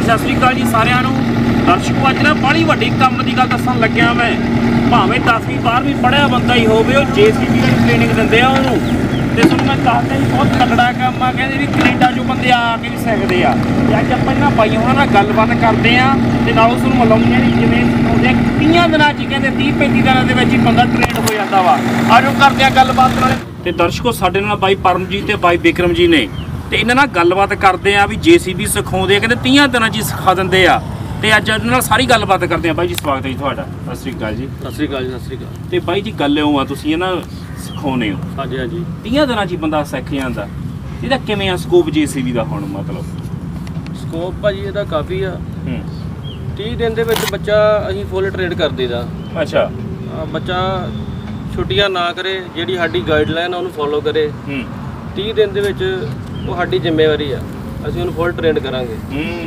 ਹਾਂਜੀ, ਸਤਿ ਸ੍ਰੀ ਅਕਾਲ ਜੀ ਸਾਰਿਆਂ ਨੂੰ। ਦਰਸ਼ਕੋ ਅੱਜ ਨਾ ਬੜੀ ਵੱਡੀ ਕੰਮ ਦੀ ਗੱਲ ਦੱਸਣ ਲੱਗਿਆ ਮੈਂ। ਭਾਵੇਂ 10ਵੀਂ 12ਵੀਂ ਪੜਿਆ ਬੰਦਾ ਹੀ ਹੋਵੇ, ਉਹ ਜੀਸੀਬੀ ਦੀ ਟ੍ਰੇਨਿੰਗ ਦਿੰਦੇ ਆ ਉਹਨੂੰ। ਤੇ ਤੁਹਾਨੂੰ ਮੈਂ ਦੱਸਦਾ ਜੀ, ਬਹੁਤ ਤਕੜਾ ਕੰਮ ਆ, ਕਹਿੰਦੇ ਵੀ ਕੈਨੇਡਾ ਚੋਂ ਬੰਦੇ ਆ ਕੇ ਵੀ ਸਿੱਖਦੇ ਆ। ਤੇ ਅੱਜ ਆਪਾਂ ਇਹਨਾਂ ਬਾਈ ਉਹਨਾਂ ਨਾਲ ਗੱਲਬਾਤ ਕਰਦੇ ਆ, ਤੇ ਨਾਲ ਉਸ ਨੂੰ ਮਿਲਾਉਂਦੇ ਆ ਵੀ ਜਿਵੇਂ ਸਿਖਾਉਂਦੇ ਆ 30 ਦਿਨਾਂ 'ਚ ਕਹਿੰਦੇ 30 35 ਦਿਨਾਂ ਦੇ ਵਿੱਚ ਹੀ ਬੰਦਾ ਟ੍ਰੇਨਡ ਹੋ ਜਾਂਦਾ ਵਾ। ਆਜੋ ਕਰਦੇ ਆ ਗੱਲਬਾਤ ਨਾਲੇ। ਤੇ ਦਰਸ਼ਕੋ ਸਾਡੇ ਨਾਲ ਬਾਈ ਪਰਮਜੀਤ ਤੇ ਬਾਈ ਵਿਕਰਮ ਜੀ ਨੇ। ਤੇ ਇਹਨਾਂ ਨਾਲ ਗੱਲਬਾਤ ਕਰਦੇ ਆ ਵੀ ਜੀਸੀਬੀ ਸਿਖਾਉਂਦੇ ਆ ਕਹਿੰਦੇ 30 ਦਿਨਾਂ 'ਚ ਹੀ ਸਿਖਾ ਦਿੰਦੇ ਆ। ਤੇ ਅੱਜ ਇਹਨਾਂ ਨਾਲ ਸਾਰੀ ਗੱਲਬਾਤ ਕਰਦੇ ਆ। ਬਾਈ ਜੀ ਸਵਾਗਤ ਹੈ ਜੀ ਤੁਹਾਡਾ। ਸਤਿ ਸ੍ਰੀ ਅਕਾਲ ਜੀ। ਸਤਿ ਸ੍ਰੀ ਅਕਾਲ ਜੀ ਸਤਿ ਸ੍ਰੀ ਅਕਾਲ। ਤੇ ਬਾਈ ਜੀ ਗੱਲ ਇਉਂ ਆ ਤੁਸੀਂ ਇਹ ਨਾ ਸਿਖਾਉਂਦੇ ਹੋ। ਹਾਂਜੀ ਹਾਂਜੀ। 30 ਦਿਨਾਂ 'ਚ ਹੀ ਬੰਦਾ ਸਿੱਖ ਜਾਂਦਾ। ਇਹਦਾ ਕਿਵੇਂ ਆ ਸਕੋਪ ਜੀਸੀਬੀ ਦਾ ਹੁਣ ਮਤਲਬ? ਸਕੋਪ ਭਾਜੀ ਇਹਦਾ ਕਾਫੀ ਆ। ਹੂੰ। 30 ਦਿਨ ਦੇ ਵਿੱਚ ਬੱਚਾ ਅਸੀਂ ਫੁੱਲ ਟ੍ਰੇਡ ਕਰ ਦੇਦਾ ਅੱਛਾ। ਬੱਚਾ ਛੁੱਟੀਆਂ ਨਾ ਕਰੇ ਜਿਹੜੀ ਸਾਡੀ ਗਾਈਡਲਾਈਨ ਆ ਉਹਨੂੰ ਫੋਲੋ ਕਰੇ। ਹੂੰ। 30 ਦਿਨ ਦੇ ਵਿੱਚ ਉਹ ਸਾਡੀ ਜ਼ਿੰਮੇਵਾਰੀ ਆ। ਅਸੀਂ ਉਹਨੂੰ ਫੁੱਲ ਟ੍ਰੇਨ ਕਰਾਂਗੇ।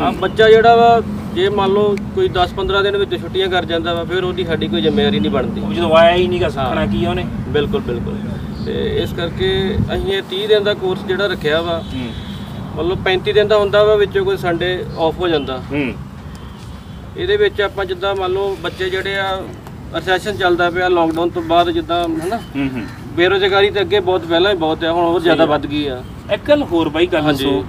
ਆ ਬੱਚਾ ਜਿਹੜਾ ਵਾ ਜੇ ਮੰਨ ਲਓ ਕੋਈ 10-15 ਦਿਨ ਵਿੱਚ ਛੁੱਟੀਆਂ ਕਰ ਜਾਂਦਾ ਵਾ ਫਿਰ ਉਹਦੀ ਸਾਡੀ ਕੋਈ ਜ਼ਿੰਮੇਵਾਰੀ ਨਹੀਂ ਬਣਦੀ। ਉਹ ਜਦੋਂ ਆਇਆ ਹੀ ਨਹੀਂਗਾ ਸਿੱਖਣਾ ਕੀ ਉਹਨੇ? ਬਿਲਕੁਲ ਬਿਲਕੁਲ। ਤੇ ਇਸ ਕਰਕੇ ਅਸੀਂ ਇਹ 30 ਦਿਨ ਦਾ ਕੋਰਸ ਜਿਹੜਾ ਰੱਖਿਆ ਵਾ ਮਤਲਬ 35 ਦਿਨ ਦਾ ਹੁੰਦਾ ਵਾ ਵਿੱਚੋਂ ਕੋਈ ਸੰਡੇ ਆਫ ਹੋ ਜਾਂਦਾ। ਹੂੰ। ਇਹਦੇ ਵਿੱਚ ਆਪਾਂ ਜਿੱਦਾਂ ਮੰਨ ਲਓ ਬੱਚੇ ਜਿਹੜੇ ਆ ਰੈਸੈਸ਼ਨ ਚੱਲਦਾ ਪਿਆ ਲੋਕਡਾਊਨ ਤੋਂ ਬਾਅਦ ਜਿੱਦਾਂ ਹਨਾ? ਹੂੰ ਹੂੰ। ਬੇਰੋਜ਼ਗਾਰੀ ਤੇ ਅੱਗੇ ਬਹੁਤ ਪਹਿਲਾਂ ਹੀ ਬਹੁਤ ਆ ਹੁਣ ਹੋਰ ਜ਼ਿਆਦਾ ਵੱਧ ਗਈ ਆ। ਇੱਕ ਗੱਲ ਹੋਰ ਬਾਈ ਗੱਲ ਹਾਂਜੀ। ਸੋ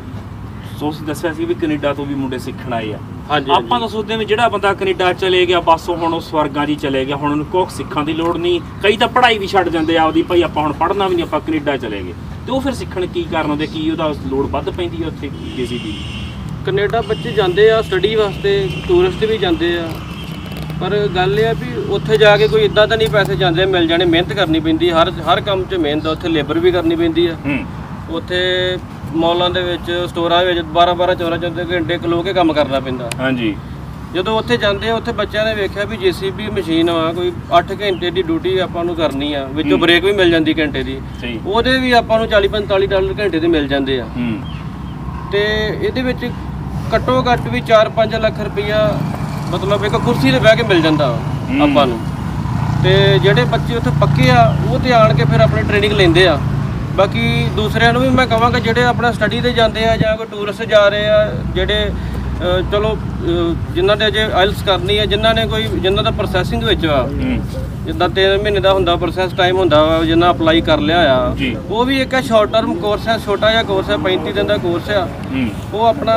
ਸੋ ਤੁਸੀਂ ਦੱਸਿਆ ਸੀ ਵੀ ਕੈਨੇਡਾ ਤੋਂ ਵੀ ਮੁੰਡੇ ਸਿੱਖਣ ਆਏ ਆ। ਹਾਂਜੀ ਆਪਾਂ ਤਾਂ ਸੋਚਦੇ ਹਾਂ ਵੀ ਜਿਹੜਾ ਬੰਦਾ ਕੈਨੇਡਾ ਚਲੇ ਗਿਆ ਬਸ ਉਹ ਹੁਣ ਉਹ ਸਵਰਗਾਂ 'ਚ ਹੀ ਚਲੇ ਗਿਆ ਹੁਣ ਉਹਨੂੰ ਕੁੱਖ ਸਿੱਖਣ ਦੀ ਲੋੜ ਨਹੀਂ। ਕਈ ਤਾਂ ਪੜ੍ਹਾਈ ਵੀ ਛੱਡ ਜਾਂਦੇ ਆ ਉਹਦੀ ਭਾਈ ਆਪਾਂ ਹੁਣ ਪੜ੍ਹਨਾ ਵੀ ਨਹੀਂ ਆਪਾਂ ਕੈਨੇਡਾ ਚਲੇ ਗਏ। ਤੇ ਉਹ ਫਿਰ ਸਿੱਖਣ ਕੀ ਕਾਰਨ ਹੁੰਦੇ? ਕੀ ਉਹਦਾ ਲੋੜ ਵੱਧ ਪੈਂਦੀ ਹੈ ਉੱਥੇ ਜੀਸੀਬੀ ਕੈਨੇਡਾ ਬੱਚੇ ਜਾਂਦੇ ਆ ਸਟੱਡੀ ਵਾਸਤੇ ਟੂਰਿਸਟ ਵੀ ਜਾਂਦੇ ਆ। ਪਰ ਗੱਲ ਇਹ ਆ ਵੀ ਉੱਥੇ ਜਾ ਕੇ ਕੋਈ ਇਦਾਂ ਤਾਂ ਨਹੀਂ ਪੈਸੇ ਜਾਂਦੇ ਮਿਲ ਜਾਣੇ ਮਿਹਨਤ ਕਰਨੀ ਪੈਂਦੀ ਹਰ ਹਰ ਕੰਮ 'ਚ ਮਿਹਨਤ ਆ, ਉੱਥੇ ਲੇਬਰ ਵੀ ਕਰਨੀ ਪੈਂਦੀ ਆ। ਹੂੰ। ਉੱਥੇ ਮੌਲਾਂ ਦੇ ਵਿੱਚ ਸਟੋਰਾਂ ਵਿੱਚ 12 12 14 14 ਘੰਟੇ ਖਲੋ ਕੇ ਕੰਮ ਕਰਨਾ ਪੈਂਦਾ। ਹਾਂਜੀ। ਜਦੋਂ ਉੱਥੇ ਜਾਂਦੇ ਆ ਉੱਥੇ ਬੱਚਿਆਂ ਨੇ ਵੇਖਿਆ ਵੀ ਜੀਸੀਬੀ ਮਸ਼ੀਨ ਆ ਕੋਈ 8 ਘੰਟੇ ਦੀ ਡਿਊਟੀ ਆਪਾਂ ਨੂੰ ਕਰਨੀ ਆ ਵਿੱਚੋਂ ਬ੍ਰੇਕ ਵੀ ਮਿਲ ਜਾਂਦੀ ਘੰਟੇ ਦੀ। ਉਹਦੇ ਵੀ ਆਪਾਂ ਨੂੰ 40 45 ਡਾਲਰ ਘੰਟੇ ਦੇ ਮਿਲ ਜਾਂਦੇ ਆ। ਤੇ ਇਹਦੇ ਵਿੱਚ ਘੱਟੋ ਘੱਟ ਵੀ 4-5 ਲੱਖ ਰੁਪਈਆ ਮਤਲਬ ਇੱਕ ਕੁਰਸੀ ਤੇ ਬਹਿ ਕੇ ਮਿਲ ਜਾਂਦਾ। ਆਪਾਂ ਨੂੰ। ਤੇ ਜਿਹੜੇ ਬੱਚੇ ਉੱਥੇ ਪੱਕੇ ਆ ਉਹ ਤੇ ਆਣ ਕੇ ਫਿਰ ਆਪਣੀ ਟ੍ਰੇਨਿੰਗ ਲੈਂਦੇ ਆ। ਬਾਕੀ ਦੂਸਰਿਆਂ ਨੂੰ ਵੀ ਮੈਂ ਕਹਾਂਗਾ ਜਿਹੜੇ ਆਪਣਾ ਸਟੱਡੀ ਤੇ ਜਾਂਦੇ ਆ ਜਾਂ ਕੋਈ ਟੂਰਿਸਟ ਜਾ ਰਹੇ ਆ ਜਿਹੜੇ ਚਲੋ ਜਿਨ੍ਹਾਂ ਦੇ ਅਜੇ ਆਇਲਸ ਕਰਨੀ ਆ ਜਿਨ੍ਹਾਂ ਨੇ ਕੋਈ ਜਿਨ੍ਹਾਂ ਦਾ ਪ੍ਰੋਸੈਸਿੰਗ ਵਿੱਚ ਆ ਹੂੰ। ਜਿੱਦਾਂ 3 ਮਹੀਨੇ ਦਾ ਹੁੰਦਾ ਪ੍ਰੋਸੈਸ ਟਾਈਮ ਹੁੰਦਾ ਵਾ ਜਿੰਨਾ ਅਪਲਾਈ ਕਰ ਲਿਆ ਆ। ਉਹ ਵੀ ਇੱਕ ਸ਼ਾਰਟ ਟਰਮ ਕੋਰਸ ਹੈ ਛੋਟਾ ਜਿਹਾ ਕੋਰਸ ਹੈ 35 ਦਿਨ ਦਾ ਕੋਰਸ ਆ। ਹੂੰ। ਉਹ ਆਪਣਾ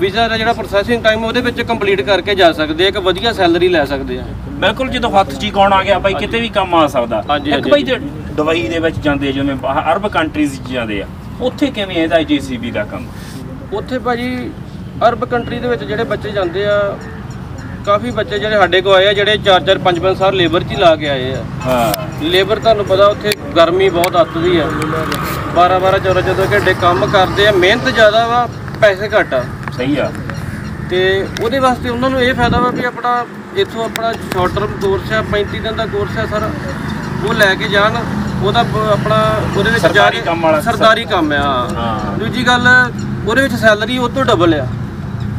ਵੀਜ਼ਾ ਦਾ ਜਿਹੜਾ ਪ੍ਰੋਸੈਸਿੰਗ ਟਾਈਮ ਉਹਦੇ ਵਿੱਚ ਕੰਪਲੀਟ ਕਰਕੇ ਜਾ ਸਕਦੇ ਆ ਇੱਕ ਵਧੀਆ ਸੈਲਰੀ ਲੈ ਸਕਦੇ ਆ। ਬਿਲਕੁਲ ਜਦੋਂ ਹੱਥ 'ਚ ਹੀ ਕੌਣ ਆ ਗਿਆ ਬਾਈ ਕਿਤੇ ਵੀ ਕੰਮ ਆ ਸਕਦਾ। ਇੱਕ ਜੇ ਦੁਬਈ ਦੇ ਵਿੱਚ ਜਾਂਦੇ ਜਿਵੇਂ ਬਾਹਰ ਅਰਬ ਕੰਟਰੀਜ਼ 'ਚ ਜਾਂਦੇ ਆ ਉੱਥੇ ਕਿਵੇਂ ਇਹਦਾ ਜੀਸੀਬੀ ਦਾ ਕੰਮ? ਉੱਥੇ ਭਾਜੀ ਅਰਬ ਕੰਟਰੀ ਦੇ ਵਿੱਚ ਜਿਹੜੇ ਬੱਚੇ ਜਾਂਦੇ ਆ ਕਾਫੀ ਬੱਚੇ ਜਿਹੜੇ ਸਾਡੇ ਕੋਲ ਆਏ ਆ ਜਿਹੜੇ 4-4 5-5 ਸਾਲ ਲੇਬਰ 'ਚ ਹੀ ਲਾ ਕੇ ਆਏ ਆ। ਹਾਂ। ਲੇਬਰ ਤੁਹਾਨੂੰ ਪਤਾ ਉੱਥੇ ਗਰਮੀ ਬਹੁਤ ਅੱਤਦੀ ਆ। 12-12 14-14 ਘੰਟੇ ਕੰਮ ਕਰਦੇ ਆ ਮਿਹਨਤ ਜ਼ਿਆਦਾ ਵਾ ਪੈਸੇ ਘੱਟ ਆ। ਸਹੀ ਆ। ਤੇ ਉਹਦੇ ਵਾਸਤੇ ਉਹਨਾਂ ਨੂੰ ਇਹ ਫਾਇਦਾ ਵਾ ਵੀ ਆਪਣਾ ਇੱਥੋਂ ਆਪਣਾ ਸ਼ਾਰਟ ਟਰਮ ਕੋਰਸ ਆ 35 ਦਿਨ ਦਾ ਕੋਰਸ ਆ ਸਰ ਉਹ ਲੈ ਕੇ ਜਾਣ। ਉਹਦਾ ਆਪਣਾ ਉਹਦੇ ਵਿੱਚ ਜਾ ਸਰਕਾਰੀ ਕੇ ਕੰਮ ਵਾਲਾ ਸਰਦਾਰੀ ਕੰਮ ਆ। ਹਾਂ। ਦੂਜੀ ਗੱਲ ਉਹਦੇ ਵਿੱਚ ਸੈਲਰੀ ਉਹ ਤੋਂ ਡਬਲ ਆ।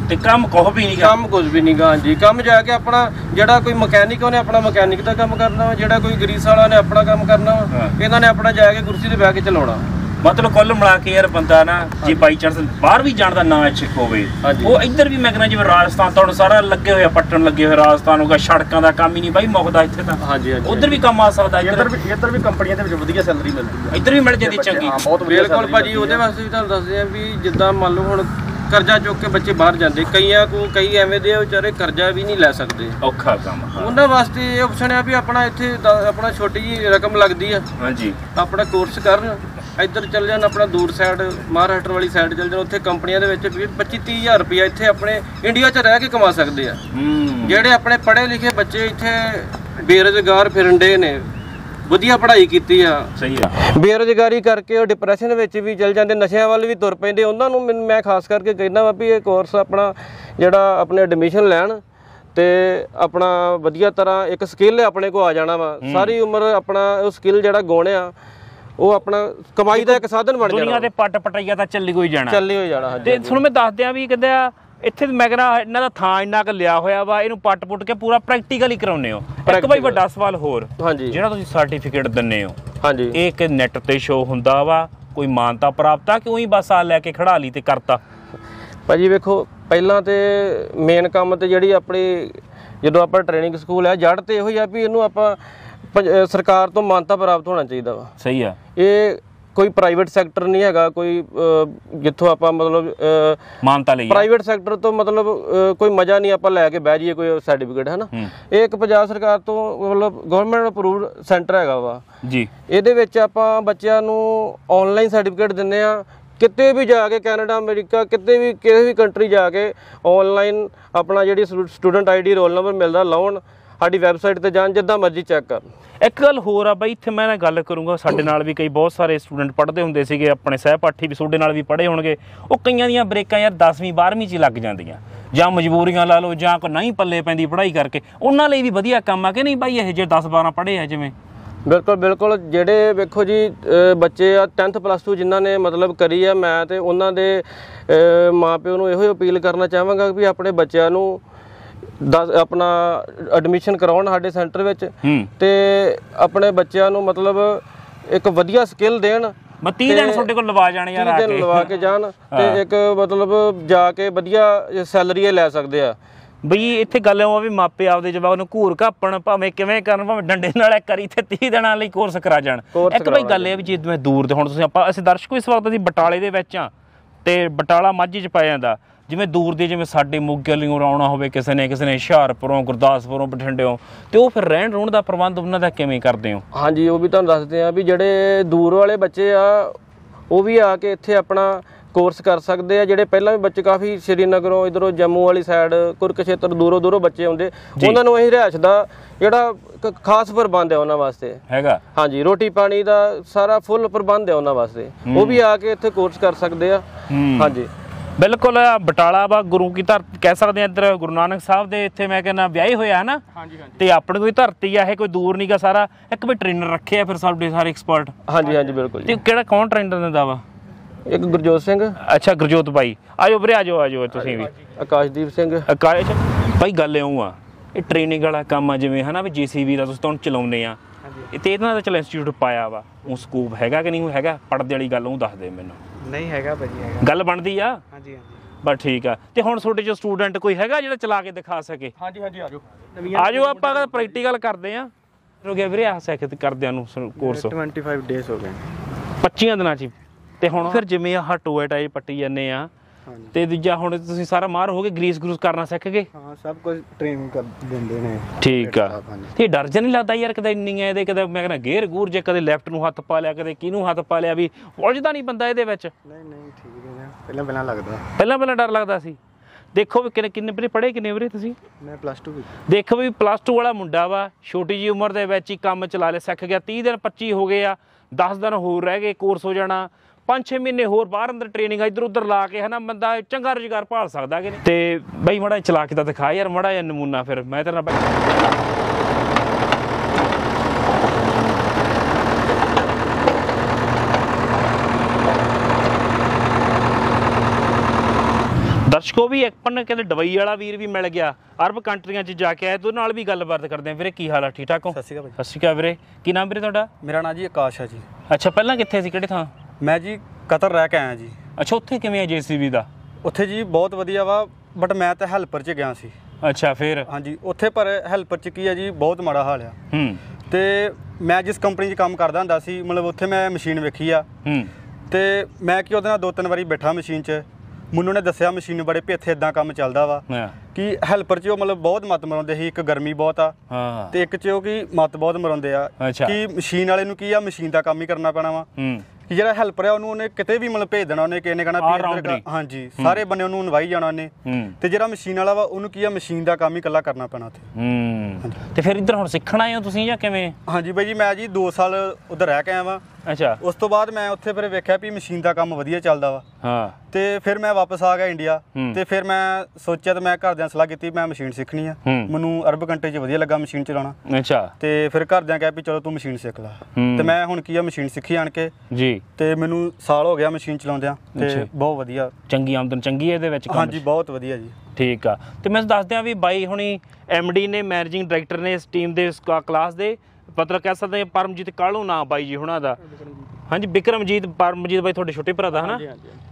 ਤੇ ਕੰਮ ਕੋਹ ਵੀ ਨਹੀਂ ਗਾ ਕੰਮ ਕੁਝ ਵੀ ਨਹੀਂ ਗਾ ਜੀ ਕੰਮ ਜਾ ਕੇ ਆਪਣਾ ਜਿਹੜਾ ਕੋਈ ਮਕੈਨਿਕ ਉਹਨੇ ਆਪਣਾ ਮਕੈਨਿਕ ਦਾ ਕੰਮ ਕਰਨਾ। ਵਾ ਜਿਹੜਾ ਕੋਈ ਗਰੀਸ ਵਾਲਾ ਨੇ ਆਪਣਾ ਕੰਮ ਕਰਨਾ। ਵਾ ਹਾਂ। ਇਹਨਾਂ ਨੇ ਆਪਣਾ ਜਾ ਕੇ ਕੁਰਸੀ ਤੇ ਬਹਿ ਕੇ ਚਲਾਉਣਾ। ਮਤਲਬ ਕੁੱਲ ਮਿਲਾ ਕੇ ਯਾਰ ਬੰਦਾ ਨਾ ਜੇ ਬਾਈ ਚਾਂਸ ਬਾਹਰ ਵੀ ਜਾਣ ਦਾ ਨਾ ਇੱਛੁਕ ਹੋਵੇ। ਉਹ ਇੱਧਰ ਵੀ ਮੈਂ ਕਹਿੰਦਾ ਜਿਵੇਂ ਰਾਜਸਥਾਨ ਤੋਂ ਹੁਣ ਸਾਰਾ ਲੱਗੇ ਹੋਏ ਆ ਪੱਟਣ ਲੱਗੇ ਹੋਏ ਰਾਜਸਥਾਨ ਹੋਗਾ ਸੜਕਾਂ ਦਾ ਕੰਮ ਹੀ ਨਹੀਂ ਬਾਈ ਮੁੱਕਦਾ ਇੱਥੇ ਤਾਂ। ਹਾਂਜੀ ਹਾਂਜੀ ਉਧਰ ਵੀ ਕੰਮ ਆ ਸਕਦਾ ਇੱਧਰ। ਇੱਧਰ ਵੀ ਇੱਧਰ ਵੀ ਕੰਪਨੀਆਂ ਦੇ ਵਿੱਚ ਵਧੀਆ ਸੈਲਰੀ ਮਿਲਦੀ ਹੈ ਇੱਧਰ ਵੀ ਮਿਲ ਜਾਂਦੀ ਚੰਗੀ। ਹਾਂ ਬਹੁਤ ਵਧੀਆ ਬਿਲਕੁਲ ਭਾਜੀ ਉਹਦੇ ਵਾਸਤੇ ਵੀ ਤੁਹਾਨੂੰ ਦੱਸਦੇ ਆ ਵੀ ਜਿੱਦਾਂ ਮੰਨ ਲਓ ਹੁਣ ਕਰਜ਼ਾ ਚੁੱਕ ਕੇ ਬੱਚੇ ਬਾਹਰ ਜਾਂਦੇ ਕਈਆਂ ਕੋ ਕਈ ਐਵੇਂ ਦੇ ਆ ਵਿਚਾਰੇ ਕਰਜ਼ਾ ਵੀ ਨਹੀਂ ਲੈ ਸਕਦੇ। ਔਖਾ ਕੰਮ। ਉਹਨਾਂ ਵਾਸਤੇ ਇਹ ਆਪਸ਼ਨ ਆ ਵੀ ਆਪਣਾ ਇੱਥੇ ਆਪਣਾ ਛੋਟੀ ਜੀ ਰਕਮ ਲੱਗਦੀ ਆ। ਹਾਂਜੀ। ਆਪਣਾ ਕੋਰਸ ਕਰਨ। ਇੱਧਰ ਚੱਲ ਜਾਣ ਆਪਣਾ ਦੂਰ ਸਾਈਡ ਮਹਾਰਾਸ਼ਟਰ ਵਾਲੀ ਸਾਈਡ ਚੱਲ ਜਾਣ ਉੱਥੇ ਕੰਪਨੀਆਂ ਦੇ ਵਿੱਚ 25 30000 ਰੁਪਇਆ ਇੱਥੇ ਆਪਣੇ ਇੰਡੀਆ 'ਚ ਰਹਿ ਕੇ ਕਮਾ ਸਕਦੇ ਆ। ਜਿਹੜੇ ਆਪਣੇ ਪੜ੍ਹੇ ਲਿਖੇ ਬੱਚੇ ਇੱਥੇ ਬੇਰੁਜ਼ਗਾਰ ਫਿਰੰਡੇ ਨੇ ਵਧੀਆ ਪੜ੍ਹਾਈ ਕੀਤੀ ਆ। ਸਹੀ ਆ। ਬੇਰੁਜ਼ਗਾਰੀ ਕਰਕੇ ਉਹ ਡਿਪਰੈਸ਼ਨ ਵਿੱਚ ਵੀ ਚਲ ਜਾਂਦੇ ਨਸ਼ਿਆਂ ਵੱਲ ਵੀ ਤੁਰ ਪੈਂਦੇ। ਉਹਨਾਂ ਨੂੰ ਮੈਂ ਖਾਸ ਕਰਕੇ ਕਹਿੰਦਾ ਵਾ ਵੀ ਇਹ ਕੋਰਸ ਆਪਣਾ ਜਿਹੜਾ ਆਪਣੇ ਐਡਮਿਸ਼ਨ ਲੈਣ ਤੇ ਆਪਣਾ ਵਧੀਆ ਤਰ੍ਹਾਂ ਇੱਕ ਸਕਿੱਲ ਆਪਣੇ ਕੋ ਆ ਜਾਣਾ ਵਾ। ਸਾਰੀ ਉਮਰ ਆਪਣਾ ਉਹ ਸਕਿੱਲ ਜਿਹੜਾ ਗੋਣਿਆ ਉਹ ਆਪਣਾ ਕਮਾਈ ਦਾ ਇੱਕ ਸਾਧਨ ਬਣ ਦੁਨੀਆ ਜਾਣਾ ਤੇ ਪੱਟ ਪਟਈਆ ਤਾਂ ਚੱਲੀ ਕੋਈ ਜਾਣਾ। ਚੱਲੀ ਹੋ ਜਾਣਾ ਹਾਂਜੀ ਤੇ ਤੁਹਾਨੂੰ ਮੈਂ ਦੱਸ ਦਿਆਂ ਵੀ ਕਹਿੰਦੇ ਆ ਇੱਥੇ ਮੈਂ ਕਹਿੰਦਾ ਇਹਨਾਂ ਦਾ ਥਾਂ ਇੰਨਾ ਕੁ ਲਿਆ ਹੋਇਆ ਵਾ ਇਹਨੂੰ ਪੱਟ ਪੁੱਟ ਕੇ ਪੂਰਾ ਪ੍ਰੈਕਟੀਕਲੀ ਕਰਾਉਂਦੇ ਹੋ। ਇੱਕ ਬਾਈ ਵੱਡਾ ਸਵਾਲ ਹੋਰ ਹਾਂਜੀ। ਜਿਹੜਾ ਤੁਸੀਂ ਸਰਟੀਫਿਕੇਟ ਦਿੰਨੇ ਹੋ ਹਾਂਜੀ। ਇਹ ਕਿ ਨੈਟ ਤੇ ਸ਼ੋ ਹੁੰਦਾ ਵਾ ਕੋਈ ਮਾਨਤਾ ਪ੍ਰਾਪਤ ਆ ਕਿ ਉਹੀ ਬਸ ਆ ਲੈ ਕੇ ਖੜਾ ਲਈ ਤੇ ਕਰਤਾ? ਭਾਜੀ ਵੇਖੋ ਪਹਿਲਾਂ ਤੇ ਮੇਨ ਕੰਮ ਤੇ ਜਿਹੜੀ ਆਪਣੀ ਜਦੋਂ ਆਪਾਂ ਟ੍ਰੇਨਿੰਗ ਸਕੂਲ ਹੈ ਜੜ ਤੇ ਇਹੋ ਹੀ ਆ ਵੀ ਇਹਨੂੰ ਆਪਾਂ ਸਰਕਾਰ ਤੋਂ ਮਾਨਤਾ ਪ੍ਰਾਪਤ ਹੋਣਾ ਚਾਹੀਦਾ ਵਾ। ਸਹੀ ਆ। ਇਹ ਕੋਈ ਪ੍ਰਾਈਵੇਟ ਸੈਕਟਰ ਨਹੀਂ ਹੈਗਾ ਕੋਈ ਜਿੱਥੋਂ ਆਪਾਂ ਮਤਲਬ ਮਾਨਤਾ ਲਈ। ਪ੍ਰਾਈਵੇਟ ਸੈਕਟਰ ਤੋਂ ਮਤਲਬ ਕੋਈ ਮਜ਼ਾ ਨਹੀਂ ਆਪਾਂ ਲੈ ਕੇ ਬਹਿ ਜਾਈਏ ਕੋਈ ਸਰਟੀਫਿਕੇਟ ਹੈ ਨਾ ਹੂੰ। ਇਹ ਇੱਕ ਪੰਜਾਬ ਸਰਕਾਰ ਤੋਂ ਮਤਲਬ ਗਵਰਨਮੈਂਟ ਅਪਰੂਵਡ ਸੈਂਟਰ ਹੈਗਾ ਵਾ। ਜੀ। ਇਹਦੇ ਵਿੱਚ ਆਪਾਂ ਬੱਚਿਆਂ ਨੂੰ ਆਨਲਾਈਨ ਸਰਟੀਫਿਕੇਟ ਦਿੰਦੇ ਆ ਕਿਤੇ ਵੀ ਜਾ ਕੇ ਕੈਨੇਡਾ ਅਮਰੀਕਾ ਕਿਤੇ ਵੀ ਕਿਸੇ ਵੀ ਕੰਟਰੀ ਜਾ ਕੇ ਆਨਲਾਈਨ ਆਪਣਾ ਜਿਹੜੀ ਸਟੂਡੈਂਟ ਆਈਡੀ ਰੋਲ ਨੰਬਰ ਮਿਲਦਾ ਲਾਉਣ ਸਾਡੀ ਵੈਬਸਾਈਟ ਤੇ ਜਾਣ ਜਿੱਦਾਂ ਮਰਜ਼ੀ ਚੈੱਕ ਕਰਨ ਇੱਕ ਗੱਲ ਹੋਰ ਆ ਬਾਈ ਇੱਥੇ ਮੈਂ ਗੱਲ ਕਰੂੰਗਾ ਸਾਡੇ ਨਾਲ ਵੀ ਕਈ ਬਹੁਤ ਸਾਰੇ ਸਟੂਡੈਂਟ ਪੜ੍ਹਦੇ ਹੁੰਦੇ ਸੀਗੇ ਆਪਣੇ ਸਹਿਪਾਠੀ ਵੀ ਤੁਹਾਡੇ ਨਾਲ ਵੀ ਪੜ੍ਹੇ ਹੋਣਗੇ। ਉਹ ਕਈਆਂ ਦੀਆਂ ਬ੍ਰੇਕਾਂ ਯਾਰ 10ਵੀਂ 12ਵੀਂ ਚ ਹੀ ਲੱਗ ਜਾਂਦੀਆਂ। ਜਾਂ ਮਜਬੂਰੀਆਂ ਲਾ ਲਓ ਜਾਂ ਕੋ ਨਹੀਂ ਪੱਲੇ ਪੈਂਦੀ ਪੜ੍ਹਾਈ ਕਰਕੇ। ਉਹਨਾਂ ਲਈ ਵੀ ਵਧੀਆ ਕੰਮ ਆ ਕਿ ਨਹੀਂ ਬਾਈ ਇਹ ਜੇ 10 12 ਪੜ੍ਹੇ ਆ ਜਿਵੇਂ? ਬਿਲਕੁਲ ਬਿਲਕੁਲ। ਜਿਹੜੇ ਵੇਖੋ ਜੀ ਬੱਚੇ ਆ 10th ਪਲੱਸ 2 ਜਿਨ੍ਹਾਂ ਨੇ ਮਤਲਬ ਕਰੀ ਆ ਮੈਂ ਤੇ ਉਹਨਾਂ ਦੇ ਮਾਪਿਓ ਨੂੰ ਇਹੋ ਹੀ ਅਪੀਲ ਕਰਨਾ ਚਾਹਾਂਗਾ ਵੀ ਆਪਣੇ ਬੱਚਿਆਂ ਨੂੰ ਦਸ ਆਪਣਾ ਐਡਮਿਸ਼ਨ ਕਰਾਉਣ ਸਾਡੇ ਸੈਂਟਰ ਵਿੱਚ। ਤੇ ਆਪਣੇ ਬੱਚਿਆਂ ਨੂੰ ਮਤਲਬ ਇੱਕ ਵਧੀਆ ਸਕਿੱਲ ਦੇਣ। ਮੈਂ 30 ਦਿਨ ਤੁਹਾਡੇ ਕੋਲ ਲਵਾ ਜਾਣੇ ਯਾਰ 30 ਆ ਦਿਨ ਕੇ। ਲਵਾ ਕੇ ਜਾਣ ਤੇ ਇੱਕ ਮਤਲਬ ਜਾ ਕੇ ਵਧੀਆ ਸੈਲਰੀ ਲੈ ਸਕਦੇ ਆ। ਬਈ ਇੱਥੇ ਗੱਲ ਆ ਵੀ ਮਾਪੇ ਆਪਦੇ ਜਵਾਬ ਨੂੰ ਘੂਰ ਘਾਪਣ ਭਾਵੇਂ ਕਿਵੇਂ ਕਰਨ ਭਾਵੇਂ ਡੰਡੇ ਨਾਲ ਇੱਕ ਕਰੀ ਤੇ 30 ਦਿਨਾਂ ਲਈ ਕੋਰਸ ਕਰਾ ਜਾਣ। ਇੱਕ ਬਈ ਗੱਲ ਇਹ ਵੀ ਜੇ ਮੈਂ ਦੂਰ ਤੇ ਹੁਣ ਤੁਸੀਂ ਆਪਾਂ ਅਸੀਂ ਦਰਸ਼ਕੋ ਇਸ ਵਕਤ ਅਸੀਂ ਬਟਾਲੇ ਦੇ ਵਿੱਚ ਆ ਤੇ ਬਟਾਲਾ ਮਾਝੀ ਚ ਪੈ ਜਾਂਦਾ ਜਿਵੇਂ ਦੂਰ ਦੇ ਜਿਵੇਂ ਸਾਡੇ ਮੋਗੇ ਆਉਣਾ ਹੋਵੇ ਕਿਸੇ ਨੇ ਕਿਸੇ ਨੇ ਹੁਸ਼ਿਆਰਪੁਰੋਂ ਗੁਰਦਾਸਪੁਰੋਂ ਬਠਿੰਡਿਓਂ ਤੇ ਉਹ ਫਿਰ ਰਹਿਣ ਰੂਣ ਦਾ ਪ੍ਰਬੰਧ ਉਹਨਾਂ ਦਾ ਕਿਵੇਂ ਕਰਦੇ ਹੋ? ਹਾਂਜੀ ਉਹ ਵੀ ਤੁਹਾਨੂੰ ਦੱਸਦੇ ਆ ਵੀ ਜਿਹੜੇ ਦੂਰ ਵਾਲੇ ਬੱਚੇ ਆ ਉਹ ਵੀ ਆ ਕੇ ਇੱਥੇ ਆਪਣਾ ਕੋਰਸ ਕਰ ਸਕਦੇ ਆ ਜਿਹੜੇ ਪਹਿਲਾਂ ਵੀ ਬੱਚੇ ਕਾਫੀ ਸ਼੍ਰੀਨਗਰੋਂ ਇਧਰੋਂ ਜੰਮੂ ਵਾਲੀ ਸਾਈਡ ਕੁਰਕਸ਼ੇਤਰ ਦੂਰੋਂ ਦੂਰੋਂ ਬੱਚੇ ਆਉਂਦੇ ਉਹਨਾਂ ਨੂੰ ਅਸੀਂ ਰਿਹਾਇਸ਼ ਦਾ ਜਿਹੜਾ ਖਾਸ ਪ੍ਰਬੰਧ ਹੈ ਉਹਨਾਂ ਵਾਸਤੇ। ਹੈਗਾ। ਹਾਂਜੀ ਰੋਟੀ ਪਾਣੀ ਦਾ ਸਾਰਾ ਫੁੱਲ ਪ੍ਰਬੰਧ ਹੈ ਉਹਨਾਂ ਵਾਸਤੇ। ਉਹ ਵੀ ਆ ਕੇ ਇੱਥੇ ਕੋਰਸ ਕਰ ਸਕਦੇ ਆ। ਹਾਂਜੀ। ਬਿਲਕੁਲ ਬਟਾਲਾ ਵਾ ਗੁਰੂ ਕੀ ਧਰਤੀ ਕਹਿ ਸਕਦੇ ਆ ਇੱਧਰ ਗੁਰੂ ਨਾਨਕ ਸਾਹਿਬ ਦੇ ਇੱਥੇ ਮੈਂ ਕਹਿੰਦਾ ਵਿਆਹੇ ਹੋਇਆ ਹੈ ਨਾ ਹਾਂਜੀ ਹਾਂਜੀ। ਤੇ ਆਪਣੀ ਕੋਈ ਧਰਤੀ ਆ ਇਹ ਕੋਈ ਦੂਰ ਨਹੀਂਗਾ ਸਾਰਾ ਇੱਕ ਵੀ ਟ੍ਰੇਨਰ ਰੱਖਿਆ ਫਿਰ ਸਾਡੇ ਸਾਰੇ ਐਕਸਪਰਟ ਹਾਂਜੀ ਹਾਂਜੀ ਬਿਲਕੁਲ ਜੀ। ਤੇ ਕਿਹੜਾ ਕੌਣ ਟ੍ਰੇਨਰ ਦਿੰਦਾ ਵਾ? ਇੱਕ ਗੁਰਜੋਤ ਸਿੰਘ। ਅੱਛਾ ਗੁਰਜੋਤ ਭਾਈ ਆਜੋ ਵੀਰੇ ਆਜੋ ਆਜੋ ਤੁਸੀਂ ਵੀ। ਆਕਾਸ਼ਦੀਪ ਸਿੰਘ। ਅਕਾਸ਼ ਭਾਈ ਗੱਲ ਇਉਂ ਆ ਇਹ ਟ੍ਰੇਨਿੰਗ ਵਾਲਾ ਕੰਮ ਆ ਜਿਵੇਂ ਹਨਾ ਵੀ ਜੀਸੀਬੀ ਦਾ ਤੁਸੀਂ ਤਾਂ ਹੁਣ ਚਲਾਉਂਦੇ ਆ। ਇਹ ਤੇ ਇਹਨਾਂ ਦਾ ਚਲ ਇੰਸਟੀਚਿਊਟ ਪਾਇਆ ਵਾ ਉਹ ਸਕੂਪ ਹੈਗਾ ਕਿ ਨਹੀਂ ਹੈਗਾ ਪੜਦੇ ਵਾਲੀ ਗੱਲ ਉਹ ਦੱਸ ਦੇ ਮੈਨੂੰ। ਨਹੀਂ ਹੈਗਾ ਭਾਜੀ ਹੈਗਾ। ਗੱਲ ਬਣਦੀ ਆ? ਹਾਂਜੀ ਹਾਂਜੀ। ਬਸ ਠੀਕ ਆ। ਤੇ ਹੁਣ ਤੁਹਾਡੇ ਜੋ ਸਟੂਡੈਂਟ ਕੋਈ ਹੈਗਾ ਜਿਹੜਾ ਚਲਾ ਕੇ ਦਿਖਾ ਸਕੇ? ਹਾਂਜੀ ਹਾਂਜੀ ਆਜੋ। ਆਜੋ ਆਪਾਂ ਪ੍ਰੈਕਟੀਕਲ ਕਰਦੇ ਆ। ਹੋ ਗਿਆ ਵੀਰੇ ਆ ਸੈਕਟ ਕਰਦਿਆਂ ਨੂੰ ਕੋਰਸ 25 ਡੇਸ ਹੋ ਗਏ। 25 ਦਿਨਾਂ ਚ। ਤੇ ਹੁਣ? ਫਿਰ ਜਿਵੇਂ ਆਹ ਟੋਏ ਟਾਈ ਪੱਟੀ ਜਾਂਦੇ ਆ ਤੇ ਦੂਜਾ ਹੁਣ ਤੁਸੀਂ ਸਾਰਾ ਮਾਰ ਹੋ ਗਏ ਗਰੀਸ ਗਰੂਸ ਕਰਨਾ ਸਿੱਖ ਗਏ? ਹਾਂ ਸਭ ਕੁਝ ਟ੍ਰੇਨਿੰਗ ਕਰ ਦਿੰਦੇ ਨੇ। ਠੀਕ ਆ। ਤੇ ਡਰ ਜਿਹਾ ਨਹੀਂ ਲੱਗਦਾ ਯਾਰ ਕਦੇ ਇੰਨੀ ਐ ਇਹਦੇ ਕਦੇ ਮੈਂ ਕਹਿੰਦਾ ਗੇਅਰ ਗੂਰ ਜੇ ਕਦੇ ਲੈਫਟ ਨੂੰ ਹੱਥ ਪਾ ਲਿਆ ਕਦੇ ਕਿਹਨੂੰ ਹੱਥ ਪਾ ਲਿਆ ਵੀ ਉਲਝਦਾ ਨਹੀਂ ਬੰਦਾ ਇਹਦੇ ਵਿੱਚ? ਨਹੀਂ ਨਹੀਂ ਠੀਕ ਹੈ ਪਹਿਲਾਂ ਪਹਿਲਾਂ ਲੱਗਦਾ। ਪਹਿਲਾਂ ਪਹਿਲਾਂ ਡਰ ਲੱਗਦਾ ਸੀ। ਦੇਖੋ ਵੀ ਕਿੰਨੇ ਕਿੰਨੇ ਵੀਰੇ ਪੜ੍ਹੇ ਕਿੰਨੇ ਵੀਰੇ ਤੁਸੀਂ? ਮੈਂ ਪਲੱਸ 2 ਕੀਤੀ ਦੇਖੋ ਵੀ ਪਲੱਸ 2 ਵਾਲਾ ਮੁੰਡਾ ਵਾ ਛੋਟੀ ਜੀ ਉਮਰ ਦੇ ਵਿੱਚ ਹੀ ਕੰਮ ਚਲਾ ਲਿਆ ਸਿੱਖ ਗਿਆ 30 ਦਿਨ 25 ਹੋ ਗਏ ਆ 10 ਦਿਨ ਹੋਰ ਰਹਿ ਗਏ ਕੋਰਸ ਹੋ ਜਾਣਾ 5-6 ਮਹੀਨੇ ਹੋਰ ਬਾਹਰ ਅੰਦਰ ਟ੍ਰੇਨਿੰਗ ਇੱਧਰ ਉੱਧਰ ਲਾ ਕੇ ਹਨਾ ਬੰਦਾ ਚੰਗਾ ਰੁਜ਼ਗਾਰ ਭਾਲ ਸਕਦਾ ਕਿ ਨਹੀਂ? ਤੇ ਬਈ ਮੜਾ ਚਲਾ ਕੇ ਤਾਂ ਦਿਖਾ ਯਾਰ ਮੜਾ ਜਿਹਾ ਨਮੂਨਾ ਫਿਰ ਮੈਂ ਤੇਰੇ ਬਈ ਦਰਸ਼ਕੋ ਵੀ ਇੱਕ ਨੇ ਕਹਿੰਦੇ ਦਵਾਈ ਵਾਲਾ ਵੀਰ ਵੀ ਮਿਲ ਗਿਆ ਅਰਬ ਕੰਟਰੀਆਂ 'ਚ ਜਾ ਕੇ ਆਇਆ ਤੇ ਨਾਲ ਵੀ ਗੱਲਬਾਤ ਕਰਦੇ ਆ ਵੀਰੇ ਕੀ ਹਾਲ ਆ ਠੀਕ ਠਾਕ ਹੋ? ਸਤਿ ਸ਼੍ਰੀ ਅਕਾਲ ਸਤਿ ਸ਼੍ਰੀ ਅਕਾਲ ਵੀਰੇ ਕੀ ਨਾਮ ਵੀਰੇ ਤੁਹਾਡਾ? ਮੇਰਾ ਨਾਂ ਜੀ ਆਕਾਸ਼ ਹੈ ਜੀ। ਅੱਛਾ ਪਹਿਲਾਂ ਕਿੱਥੇ ਸੀ ਕਿਹੜੇ ਥਾਂ? ਮੈਂ ਜੀ ਕਤਰ ਰਹਿ ਕੇ ਆਇਆ ਜੀ। ਅੱਛਾ ਉੱਥੇ ਕਿਵੇਂ ਆ ਜੀਸੀਬੀ ਦਾ? ਉੱਥੇ ਜੀ ਬਹੁਤ ਵਧੀਆ ਵਾ ਬਟ ਮੈਂ ਤਾਂ ਹੈਲਪਰ 'ਚ ਗਿਆ ਸੀ। ਅੱਛਾ ਫਿਰ? ਹਾਂਜੀ ਉੱਥੇ ਪਰ ਹੈਲਪਰ 'ਚ ਕੀ ਹੈ ਜੀ ਬਹੁਤ ਮਾੜਾ ਹਾਲ ਆ। ਹੂੰ। ਤੇ ਮੈਂ ਜਿਸ ਕੰਪਨੀ 'ਚ ਕੰਮ ਕਰਦਾ ਹੁੰਦਾ ਸੀ ਮਤਲਬ ਉੱਥੇ ਮੈਂ ਮਸ਼ੀਨ ਵੇਖੀ ਆ। ਹੂੰ। ਤੇ ਮੈਂ ਕੀ ਉਹਦੇ ਨਾਲ ਦੋ ਤਿੰਨ ਵਾਰੀ ਬੈਠਾ ਮਸ਼ੀਨ 'ਚ। ਮੈਨੂੰ ਨੇ ਦੱਸਿਆ ਮਸ਼ੀਨ ਬੜੇ ਭੇਥੇ ਇਦਾਂ ਕੰਮ ਚੱਲਦਾ ਵਾ। ਕਿ ਹੈਲਪਰ 'ਚ ਉਹ ਮਤਲਬ ਬਹੁਤ ਮਤ ਮਰਾਉਂਦੇ ਸੀ ਇੱਕ ਗਰਮੀ ਬਹੁਤ ਆ। ਤੇ ਇੱਕ 'ਚ ਉਹ ਕੀ ਮਤ ਬਹੁਤ ਮਰਾਉਂਦੇ ਆ। ਕਿ ਮਸ਼ੀਨ ਵਾਲੇ ਨੂੰ ਕੀ ਆ ਮਸ਼ੀਨ ਦਾ ਕੰਮ ਹੀ ਕਰਨਾ ਪੈਣਾ ਵਾ। ਕਿ ਜਿਹੜਾ ਹੈਲਪਰ ਆ ਉਹਨੂੰ ਉਹਨੇ ਕਿਤੇ ਵੀ ਮਤਲਬ ਭੇਜ ਦੇਣਾ ਉਹਨੇ ਕਿਸੇ ਨੇ ਕਹਣਾ। ਹਾਂਜੀ ਸਾਰੇ ਬੰਨੇ ਉਹਨੂੰ ਨਵਾਈ ਜਾਣਾ ਉਹਨੇ। ਤੇ ਜਿਹੜਾ ਮਸ਼ੀਨ ਵਾਲਾ ਵਾ ਉਹਨੂੰ ਕੀ ਆ ਮਸ਼ੀਨ ਦਾ ਕੰਮ ਹੀ ਇਕੱਲਾ ਕਰਨਾ ਪੈਣਾ ਹੂੰ। ਤੇ ਫਿਰ ਇੱਧਰ ਹੁਣ ਸਿੱਖਣ ਆਏ ਹੋ ਤੁਸੀਂ ਜਾਂ ਕਿਵੇਂ? ਹਾਂਜੀ ਬਾਈ ਜੀ ਮੈਂ ਜੀ 2 ਸਾਲ ਉਧਰ ਰਹਿ ਕੇ ਆਇਆ ਵਾਂ। ਅੱਛਾ। ਉਸ ਤੋਂ ਬਾਅਦ ਮੈਂ ਉੱਥੇ ਫਿਰ ਵੇਖਿਆ ਵੀ ਮਸ਼ੀਨ ਦਾ ਕੰਮ ਵਧੀਆ ਚੱਲਦਾ ਵਾ। ਹਾਂ। ਤੇ ਫਿਰ ਮੈਂ ਵਾਪਸ ਆ ਗਿਆ ਇੰਡੀਆ। ਤੇ ਫਿਰ ਮੈਂ ਸੋਚਿਆ ਤੇ ਮੈਂ ਘਰਦਿਆਂ ਸਲਾਹ ਕੀਤੀ ਮੈਂ ਮਸ਼ੀਨ ਸਿੱਖਣੀ ਆ। ਮੈਨੂੰ ਅਰਬ ਕੰਟਰੀ 'ਚ ਵਧੀਆ ਲੱਗਾ ਮਸ਼ੀਨ ਚਲਾਉਣਾ। ਅੱਛਾ। ਤੇ ਫਿਰ ਘਰਦਿਆਂ ਕਿਹਾ ਵੀ ਚਲੋ ਤੂੰ ਮਸ਼ੀਨ ਸਿੱਖ ਲੈ। ਤੇ ਮੈਂ ਹੁਣ ਕੀ ਆ ਮਸ਼ੀਨ ਸਿੱਖੀ ਆਣ ਕੇ। ਜੀ। ਤੇ ਮੈਨੂੰ ਸਾਲ ਹੋ ਗਿਆ ਮਸ਼ੀਨ ਚਲਾਉਂਦਿਆਂ। ਤੇ ਬਹੁਤ ਵਧੀਆ। ਚੰਗੀ ਆਮਦਨ ਚੰਗੀ ਹੈ ਇਹਦੇ ਵਿੱਚ ਕੰਮ। ਹਾਂਜੀ ਬਹੁਤ ਵਧੀਆ ਜੀ। ਠੀਕ ਆ। ਤੇ ਮੈਂ ਦੱਸ ਦਿਆਂ ਵੀ ਬਾਈ ਹੁਣੀ ਡੀ ਨੇ ਮੈਨੇਜਿੰਗ ਡਾਇਰੈਕਟਰ ਨੇ ਇਸ ਟੀਮ ਦੇ ਕਲਾਸ ਦੇ। ਮਤਲਬ ਕਹਿ ਸਕਦੇ ਹਾਂ ਪਰਮਜੀਤ ਕਾਲੂ ਨਾਮ ਬਾਈ ਜੀ ਹੁਣਾਂ ਦਾ। ਹਾਂਜੀ ਬਿਕਰਮਜੀਤ ਪਰਮਜੀਤ ਬਾਈ ਤੁਹਾਡੇ ਛੋਟੇ ਭਰਾ ਦਾ ਹਨਾ?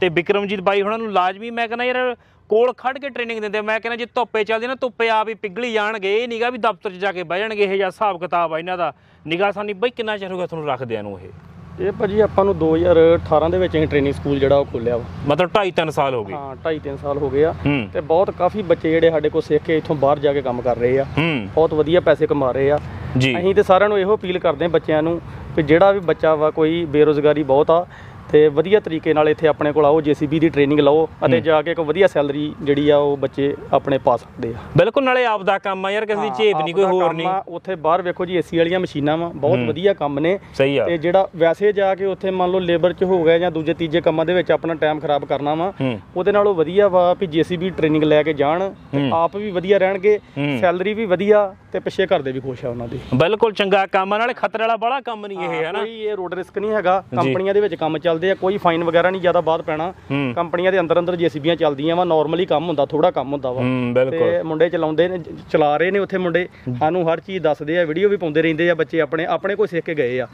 ਤੇ ਬਿਕਰਮਜੀਤ ਬਾਈ ਹੁਣਾਂ ਨੂੰ ਲਾਜ਼ਮੀ ਮੈਂ ਕਹਿੰਦਾ ਯਾਰ ਕੋਲ ਖੜ ਕੇ ਟ੍ਰੇਨਿੰਗ ਦਿੰਦੇ ਆ। ਮੈਂ ਕਹਿੰਦਾ ਜੇ ਧੁੱਪੇ ਚੱਲਦੇ ਨਾ ਧੁੱਪੇ ਆਪ ਹੀ ਪਿਗਲੀ ਜਾਣਗੇ। ਇਹ ਨਹੀਂਗਾ ਵੀ ਦਫ਼ਤਰ 'ਚ ਜਾ ਕੇ ਬਹਿ ਜਾਣਗੇ ਇਹ ਜਾਂ ਹਿਸਾਬ ਕਿਤਾਬ ਆ ਇਹਨਾਂ ਦਾ। ਨਿਗਾਹ ਸਾਨੀ ਬਈ ਕਿੰਨਾ ਚਿਰ ਹੋ ਗਿਆ ਤੁਹਾਨੂੰ ਰੱਖਦਿਆਂ ਨੂੰ ਇਹ? ਇਹ ਭਾਜੀ ਆਪਾਂ ਨੂੰ 2018 ਦੇ ਵਿੱਚ ਅਸੀਂ ਟ੍ਰੇਨਿੰਗ ਸਕੂਲ ਜਿਹੜਾ ਉਹ ਖੋਲਿਆ ਵਾ। ਮਤਲਬ 2.5 3 ਸਾਲ ਹੋ ਗਏ। ਹਾਂ 2.5 3 ਸਾਲ ਹੋ ਗਏ ਆ। ਤੇ ਬਹੁਤ ਕਾਫੀ ਬੱਚੇ ਜਿਹੜੇ ਸਾਡੇ ਕੋਲ ਸਿੱਖ ਕੇ ਇੱਥੋਂ ਬਾਹਰ ਜਾ ਕੇ ਕੰਮ ਕਰ ਰਹੇ ਆ। ਬਹੁਤ ਵਧੀਆ ਪੈਸੇ ਕਮਾ ਰਹੇ ਆ। ਜੀ। ਅਸੀਂ ਤੇ ਸਾਰਿਆਂ ਨੂੰ ਇਹੋ ਅਪੀਲ ਕਰਦੇ ਹਾਂ ਬੱਚਿਆਂ ਨੂੰ ਕਿ ਜਿਹੜਾ ਵੀ ਬੱਚਾ ਵਾ ਕੋਈ ਬੇਰੋਜ਼ਗਾਰੀ ਬਹੁਤ ਆ ਤੇ ਵਧੀਆ ਤਰੀਕੇ ਨਾਲ ਇੱਥੇ ਆਪਣੇ ਕੋਲ ਆਓ ਜੀਸੀਬੀ ਦੀ ਟ੍ਰੇਨਿੰਗ ਲਓ ਅਤੇ ਜਾ ਕੇ ਇੱਕ ਵਧੀਆ ਸੈਲਰੀ ਜਿਹੜੀ ਆ ਉਹ ਬੱਚੇ ਆਪਣੇ ਪਾ ਸਕਦੇ ਆ। ਬਿਲਕੁਲ ਨਾਲੇ ਆਪ ਦਾ ਕੰਮ ਆ ਯਾਰ ਕਿਸੇ ਦੀ ਝੇਪ ਨਹੀਂ ਕੋਈ ਹੋਰ ਨਹੀਂ। ਉੱਥੇ ਬਾਹਰ ਵੇਖੋ ਜੀ ਏਸੀ ਵਾਲੀਆਂ ਮਸ਼ੀਨਾਂ ਵਾ ਬਹੁਤ ਵਧੀਆ ਕੰਮ ਨੇ। ਤੇ ਜਿਹੜਾ ਵੈਸੇ ਜਾ ਕੇ ਉੱਥੇ ਮੰਨ ਲਓ ਲੇਬਰ 'ਚ ਹੋ ਗਿਆ ਜਾਂ ਦੂਜੇ ਤੀਜੇ ਕੰਮਾਂ ਦੇ ਵਿੱਚ ਆਪਣਾ ਟਾਈਮ ਖਰਾਬ ਕਰਨਾ ਵਾ ਉਹਦੇ ਨਾਲੋਂ ਵਧੀਆ ਵਾ ਵੀ ਜੀਸੀਬੀ ਟ੍ਰੇਨਿੰਗ ਲੈ ਕੇ ਜਾਣ ਤੇ ਆਪ ਵੀ ਵਧੀਆ ਰਹਿਣਗੇ। ਸੈਲਰੀ ਵੀ ਵਧੀਆ ਤੇ ਪਿੱਛੇ ਘਰ ਦੇ ਵੀ ਖੁਸ਼ ਆ ਉਹਨਾਂ ਦੇ। ਬਿਲਕੁਲ ਚੰਗਾ ਕੰਮ ਨਾਲੇ ਖਤਰੇ ਵਾਲਾ ਬੜਾ ਕੰਮ ਨਹੀਂ ਇਹ ਹੈ ਨਾ ਕੋਈ ਇਹ ਰੋਡ ਰਿਸਕ ਨਹੀਂ ਹੈਗਾ ਕੰਪਨੀਆਂ ਦੇ ਵਿੱਚ ਕੰਮ ਚੱਲਦੇ ਆ ਕੋਈ ਫਾਈਨ ਵਗੈਰਾ ਨਹੀਂ ਜ਼ਿਆਦਾ ਬਾਅਦ ਪੈਣਾ। ਕੰਪਨੀਆਂ ਦੇ ਅੰਦਰ ਅੰਦਰ ਜੀਸੀਬੀਆਂ ਚੱਲਦੀਆਂ ਵਾ ਨਾਰਮਲੀ ਕੰਮ ਹੁੰਦਾ ਥੋੜਾ ਕੰਮ ਹੁੰਦਾ ਵਾ। ਤੇ ਮੁੰਡੇ ਚਲਾਉਂਦੇ ਨੇ ਚਲਾ ਰਹੇ ਨੇ ਉੱਥੇ ਮੁੰਡੇ। ਸਾਨੂੰ ਹਰ ਚੀਜ਼ ਦੱਸਦੇ ਆ ਵੀਡੀਓ ਵੀ ਪਾਉਂਦੇ ਰਹਿੰਦੇ ਆ ਬੱਚੇ ਆਪਣੇ ਆਪਣੇ ਕੋਈ ਸਿੱਖ ਕੇ ਗਏ ਆ।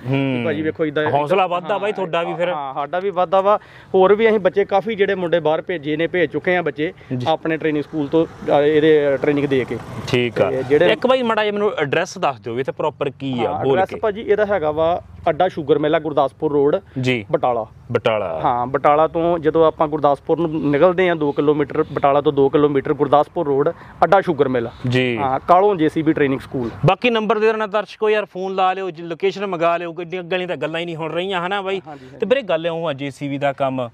ਭਾਜੀ ਵੇਖੋ ਇਦਾਂ ਹੌਸਲਾ ਵੱਧਦਾ ਬਾਈ ਤੁਹਾਡਾ ਵੀ ਫਿਰ। ਹਾਂ ਸਾਡਾ ਵੀ ਵਾਧਾ ਵਾ। ਹੋਰ ਵੀ ਅਸੀਂ ਬੱਚੇ ਕਾਫੀ ਜਿਹੜੇ ਮੁੰਡੇ ਬਾਹਰ ਭੇਜੇ ਨੇ ਭੇਜ ਚੁੱਕੇ ਆ ਬੱਚੇ ਆਪਣੇ ਟ੍ਰੇਨਿੰਗ ਸਕੂਲ ਤੋਂ ਇਹਦੇ ਟ੍ਰੇਨਿੰਗ ਦੇ ਕੇ। ਠੀਕ ਆ। ਇੱਕ ਬਾਈ ਮੜਾ ਜਿਹਾ ਮੈਨੂੰ ਐਡਰੈਸ ਦੱਸ ਦਿਓ ਵੀ ਤੇ ਪ੍ਰੋਪਰ ਕੀ ਆ ਬੋਲ ਐਡਰੈਸ ਕੇ? ਭਾਜੀ ਇਹਦਾ ਹੈਗਾ ਵਾ ਅੱਡਾ ਸ਼ੂਗਰ ਮੇਲਾ ਗੁਰਦਾਸਪੁਰ ਰੋਡ ਜੀ। ਬਟਾਲਾ। ਬਟਾਲਾ। ਹਾਂ ਬਟਾਲਾ ਤੋਂ ਜਦੋਂ ਆਪਾਂ ਗੁਰਦਾਸਪੁਰ ਨੂੰ ਨਿਕਲਦੇ ਆ 2 ਕਿਲੋਮੀਟਰ ਬਟਾਲਾ ਤੋਂ 2 ਕਿਲੋਮੀਟਰ ਗੁਰਦਾਸਪੁਰ ਰੋਡ ਅੱਡਾ ਸ਼ੂਗਰ ਮੇਲਾ। ਜੀ। ਹਾਂ ਕਾਲੋਂ ਜੀਸੀਬੀ ਟ੍ਰੇਨਿੰਗ ਸਕੂਲ। ਬਾਕੀ ਨੰਬਰ ਦੇ ਦੇਣਾ ਦਰਸ਼ਕੋ ਯਾਰ ਫੋਨ ਲਾ ਲਿਓ ਲੋਕੇਸ਼ਨ ਮੰਗਾ ਲਿਓ ਤਾਂ ਗੱਲਾਂ ਹੀ ਨਹੀਂ ਹੁਣ ਰਹੀਆਂ ਹਨਾ ਬਾਈ? ਤੇ ਵੀਰੇ ਗੱਲ ਇਉਂ ਆ ਜੀਸੀਬੀ ਦਾ ਕੰਮ।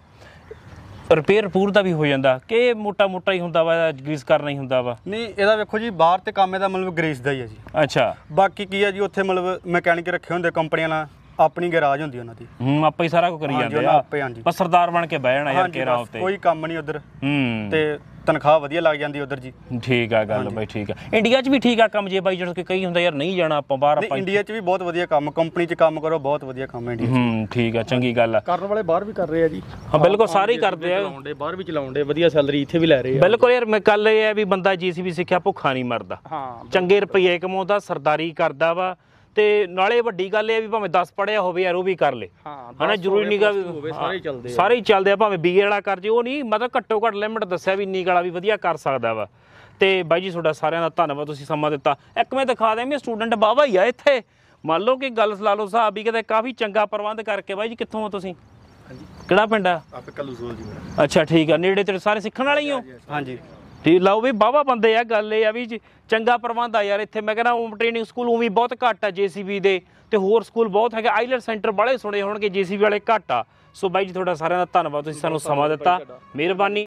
ਰਿਪੇਅਰ ਪੂਰ ਦਾ ਵੀ ਹੋ ਜਾਂਦਾ। ਕਿ ਮੋਟਾ ਮੋਟਾ ਹੀ ਹੁੰਦਾ ਵਾ ਗਰੀਸ ਕਰਨਾ ਹੀ ਹੁੰਦਾ ਵਾ। ਨਹੀਂ ਇਹਦਾ ਵੇਖੋ ਜੀ ਬਾਹਰ ਤੇ ਕੰਮ ਇਹਦਾ ਮਤਲਬ ਗ੍ਰੇਸ ਦਾ ਹੀ ਹੈ ਜੀ। ਅੱਛਾ। ਬਾਕੀ ਕੀ ਹੈ ਜੀ ਉੱਥੇ ਮਤਲਬ ਮੈਕੈਨਿਕ ਰੱਖੇ ਹੁੰਦੇ ਕੰਪਨੀਆਂ ਨਾਲ ਆਪਣੀ ਗੈਰਾਜ ਹੁੰਦੀ ਉਹਨਾਂ ਦੀ। ਹੂੰ ਆਪਾਂ ਹੀ ਸਾਰਾ ਕੁਝ ਕਰੀ ਜਾਂਦੇ ਆ। ਆਪੇ, ਹਾਂਜੀ। ਬਸ ਸਰਦਾਰ ਬਣ ਕੇ ਬਹਿ ਜਾਣਾ ਯਾਰ ਬਸ ਉੱਤੇ। ਕੋਈ ਕੰਮ ਨਹੀਂ ਉਧਰ। ਹੂੰ। ਤੇ ਤਨਖਾਹ ਵਧੀਆ ਲੱਗ ਜਾਂਦੀ ਉਧਰ ਜੀ। ਠੀਕ ਆ ਗੱਲ ਬਾਈ ਠੀਕ ਆ। ਇੰਡੀਆ 'ਚ ਵੀ ਠੀਕ ਆ ਕੰਮ ਜੇ ਬਾਈ ਜਿਹੜਾ ਕਿ ਕਈ ਹੁੰਦਾ ਯਾਰ ਨਹੀਂ ਜਾਣਾ ਆਪਾਂ ਬਾਹਰ ਨਹੀਂ ਆਪਾਂ ਇੰਡੀਆ 'ਚ ਵੀ ਬਹੁਤ ਵਧੀਆ ਕੰਮ ਕੰਪਨੀ 'ਚ ਕੰਮ ਕਰੋ ਬਹੁਤ ਵਧੀਆ ਕੰਮ ਹੈ ਇੰਡੀਆ 'ਚ। ਹੂੰ ਠੀਕ ਆ ਚੰਗੀ ਗੱਲ ਆ। ਕਰਨ ਵਾਲੇ ਬਾਹਰ ਵੀ ਕਰ ਰਹੇ ਆ ਜੀ। ਹਾਂ ਬਿਲਕੁਲ ਸਾਰੇ ਹੀ ਕਰਦੇ ਆ। ਚਲਾਉਂਦੇ ਬਾਹਰ ਵੀ ਚਲਾਉਂਦੇ ਵਧੀਆ ਸੈਲਰੀ ਇੱਥੇ ਵੀ ਲੈ ਰਹੇ ਆ। ਬਿਲਕੁਲ ਯਾਰ ਮੈਂ ਕੱਲ ਇਹ ਹੈ ਵੀ ਬੰਦਾ ਜੀਸੀਬੀ ਸਿੱਖਿਆ ਭੁੱਖਾ ਨਹੀਂ ਮਰਦਾ। ਹਾਂ ਚੰਗੇ ਰੁਪਏ ਕਮਾਉਂਦਾ ਸਰਦਾਰੀ ਕਰਦਾ ਵਾ ਤੇ ਨਾਲੇ ਵੱਡੀ ਗੱਲ ਇਹ ਆ ਵੀ ਭਾਵੇਂ 10 ਪੜਿਆ ਹੋਵੇ ਯਾਰ ਉਹ ਵੀ ਕਰ ਲੇ। ਹਾਂ ਹਨਾ ਜ਼ਰੂਰੀ two ਹੋਵੇ, ਸਾਰੇ ਹੀ ਚੱਲਦੇ ਆ। ਸਾਰੇ ਹੀ ਚੱਲਦੇ ਆ ਭਾਵੇਂ ਬੀਏ ਵਾਲਾ ਕਰ ਜੇ ਉਹ ਨਹੀਂ ਮਤਲਬ ਘੱਟੋ ਘੱਟ ਲਿਮਟ ਦੱਸਿਆ ਵੀ ਇੰਨੀ ਗਾਲਾ ਵੀ ਵਧੀਆ ਕਰ ਸਕਦਾ ਵਾ। ਤੇ ਬਾਈ ਜੀ ਤੁਹਾਡਾ ਸਾਰਿਆਂ ਦਾ ਧੰਨਵਾਦ ਤੁਸੀਂ ਸਮਾਂ ਦਿੱਤਾ। ਇੱਕ ਮੈਂ ਦਿਖਾ ਦਿਆਂ ਵੀ ਸਟੂਡੈਂਟ ਬਾਵਾ ਹੀ ਆ ਇੱਥੇ। ਮੰਨ ਲਓ ਕਿ ਗੱਲ ਲਾ ਲਓ ਸਾਹਿਬ ਵੀ ਕਿਤੇ ਕਾਫੀ ਚੰਗਾ ਪ੍ਰਬੰਧ ਕਰਕੇ ਬਾਈ ਜੀ ਕਿੱਥੋਂ ਹੋ ਤੁਸੀਂ? ਕਿਹੜਾ ਪਿੰਡ ਆ? ਆਪੇ ਕਲੂਸੋਲ ਜੀ ਅੱਛਾ ਠੀਕ ਆ ਨੇੜੇ ਤੇਰੇ ਸਾਰੇ ਸਿੱਖਣ ਵਾਲੇ ਹੀ ਹੋ? ਹਾਂਜੀ। ਠੀਕ ਲਓ ਵੀ ਬਾਵਾ ਬੰਦੇ ਆ ਗੱਲ ਇਹ ਆ ਵੀ ਜੀ, ਚੰਗਾ ਪ੍ਰਬੰਧ ਆ ਯਾਰ ਇੱਥੇ। ਮੈਂ ਕਹਿੰਦਾ ਉਹ ਟ੍ਰੇਨਿੰਗ ਸਕੂਲ ਉਵੇਂ ਬਹੁਤ ਘੱਟ ਆ ਜੀਸੀਬੀ ਦੇ ਤੇ ਹੋਰ ਸਕੂਲ ਬਹੁਤ ਹੈਗੇ। ਆਈਲੈਟ ਸੈਂਟਰ ਬੜੇ ਸੁਣੇ ਹੋਣਗੇ ਜੀਸੀਬੀ ਵਾਲੇ ਘੱਟ ਆ। ਸੋ ਬਾਈ ਜੀ ਤੁਹਾਡਾ ਸਾਰਿਆਂ ਦਾ ਧੰਨਵਾਦ। ਤੁਸੀਂ ਸਾਨੂੰ ਸਮਾਂ ਦਿੱਤਾ। ਮਿਹਰਬਾਨੀ।